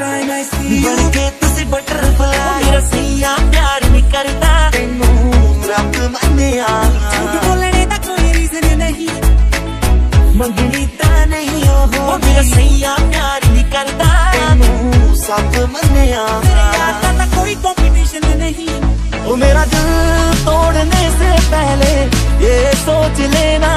time I see you ਬਣ ਕੇ ਤੁਸੀਂ butterfly ਮੇਰਾ ਸਈਆ ਪਿਆਰ ਨਹੀਂ ਕਰਦਾ ਤੈਨੂੰ ਰੱਬ ਮੰਨਿਆ ਝੂਠ ਬੋਲਣੇ ਦਾ ਕੋਈ ਰੀਜ਼ਨ ਨਹੀਂ ਮੰਗਣੀ ਤਾਂ ਨਹੀਂ ਉਹ ਮੇਰਾ ਸਈਆ ਪਿਆਰ ਨਹੀਂ ਕਰਦਾ ਤੈਨੂੰ ਸੱਪ ਮੰਨਿਆ ਤੇਰੇ ਯਾਰ ਦਾ ਕੋਈ ਕੰਪੀਟੀਸ਼ਨ ਨਹੀਂ ओ मेरा दिल तोड़ने से पहले ये सोच लेना